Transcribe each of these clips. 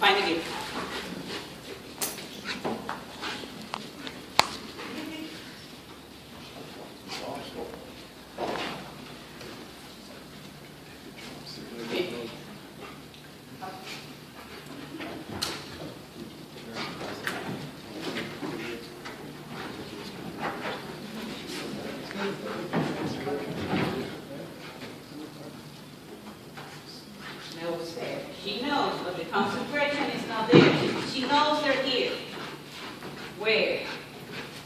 Find the gift. Okay. knows that. She knows, but the concentration is not there. She knows they're here. Where?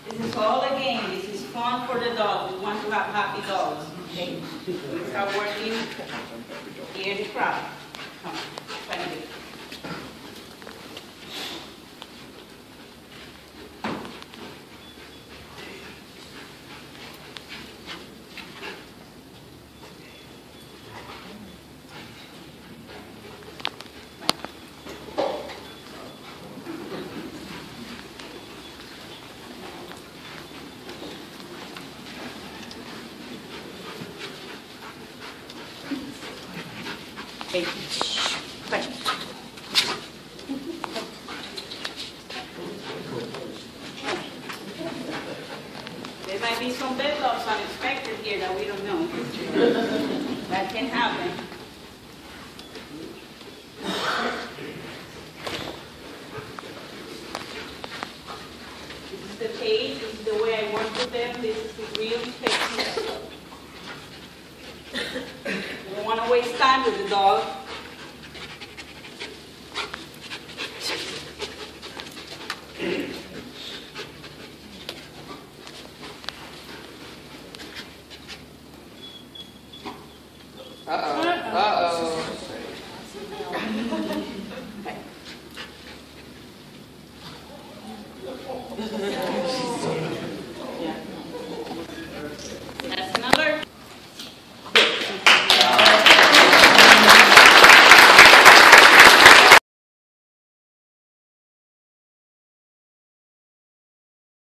This is all a game. This is fun for the dog. We want to have happy dogs. Okay? We start working here in the crowd. Come on. Thank you. There might be some bedbugs unexpected here that we don't know. That can happen. This is the cage, this is the way I work with them, this is the real technique always time with the dog. Uh-oh. Uh -oh.